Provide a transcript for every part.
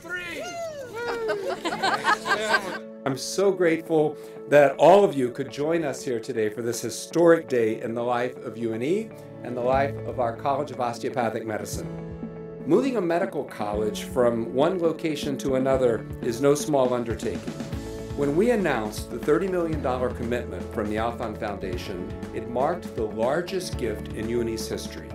three. I'm so grateful that all of you could join us here today for this historic day in the life of UNE and the life of our College of Osteopathic Medicine. Moving a medical college from one location to another is no small undertaking. When we announced the $30 million commitment from the Alfond Foundation, it marked the largest gift in UNE's history,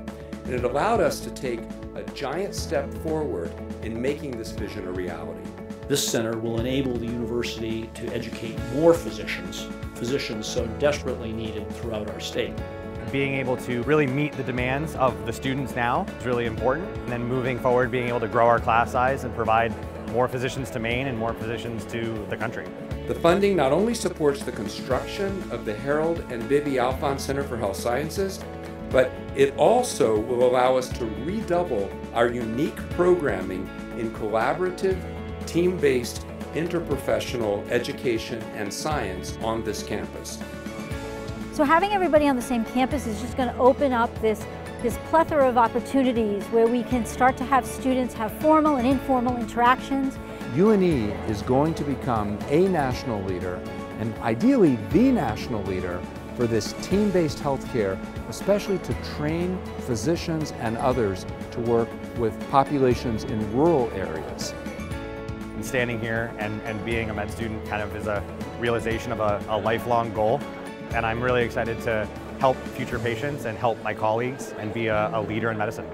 and it allowed us to take a giant step forward in making this vision a reality. This center will enable the university to educate more physicians, physicians so desperately needed throughout our state. Being able to really meet the demands of the students now is really important. And then moving forward, being able to grow our class size and provide more physicians to Maine and more physicians to the country. The funding not only supports the construction of the Harold and Bibby Alfond Center for Health Sciences, but it also will allow us to redouble our unique programming in collaborative team-based interprofessional education and science on this campus. So having everybody on the same campus is just going to open up this, this plethora of opportunities where we can start to have students have formal and informal interactions. UNE is going to become a national leader and ideally the national leader for this team-based healthcare, especially to train physicians and others to work with populations in rural areas. And standing here and, and being a med student kind of is a realization of a, a lifelong goal. And I'm really excited to help future patients and help my colleagues and be a, a leader in medicine.